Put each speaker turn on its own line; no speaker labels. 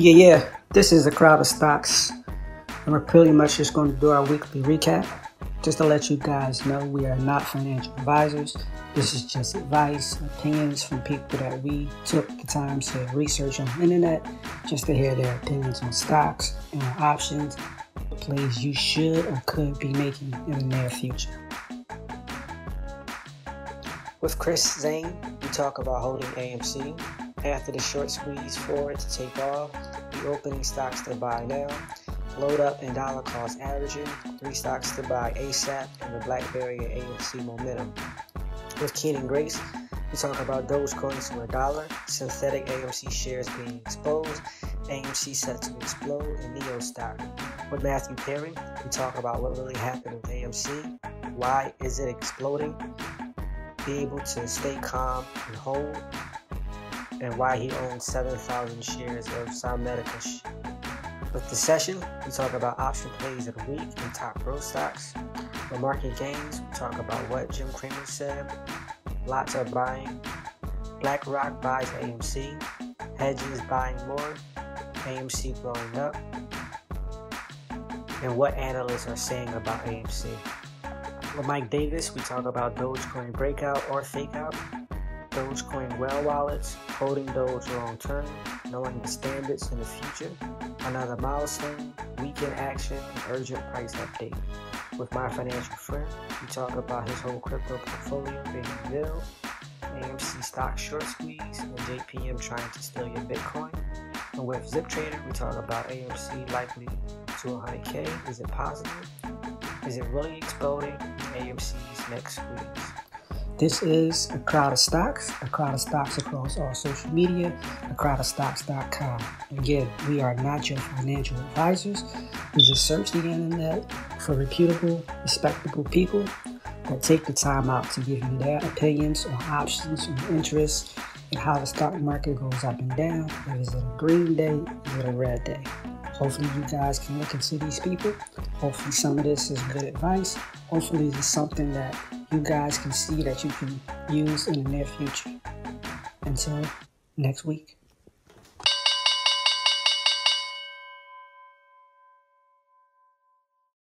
Yeah, yeah, this is a crowd of stocks, and we're pretty much just going to do our weekly recap. Just to let you guys know, we are not financial advisors. This is just advice, opinions from people that we took the time to research on the internet just to hear their opinions on stocks and options, plays you should or could be making in the near future. With Chris Sain, we talk about holding AMC. After the short squeeze for it to take off, the opening stocks to buy now, load up and dollar cost averaging, three stocks to buy ASAP, and the BlackBerry and AMC momentum. With Kenan Grace, we talk about Dogecoin to a dollar, synthetic AMC shares being exposed, AMC set to explode, and NIO stock. With Matthew Perry, we talk about what really happened with AMC, why is it exploding, be able to stay calm and hold, and why he owns 7,000 shares of Medica. With the session, we talk about option plays of the week and top growth stocks. The market gains, we talk about what Jim Cramer said. Lots are buying. BlackRock buys AMC. Hedges buying more. AMC blowing up. And what analysts are saying about AMC. With Mike Davis, we talk about Dogecoin breakout or fake out. Dogecoin well wallets, holding Doge long term, knowing the standards in the future, another milestone, weekend action, and urgent price update. With my financial friend, we talk about his whole crypto portfolio being revealed, AMC stock short squeeze, and JPM trying to steal your Bitcoin. And with Zip Trader, we talk about AMC likely to 100K. Is it positive? Is it really exploding? in AMC's next weeks. This is a crowd of stocks, a crowd of stocks across all social media, a crowd of stocks.com. Again, we are not your financial advisors. We just search the internet for reputable, respectable people that take the time out to give you their opinions on options and interests and how the stock market goes up and down. Is it a green day? Is it a red day? Hopefully, you guys can look into these people. Hopefully, some of this is good advice. Hopefully, this is something that you guys can see that you can use in the near future. Until next week.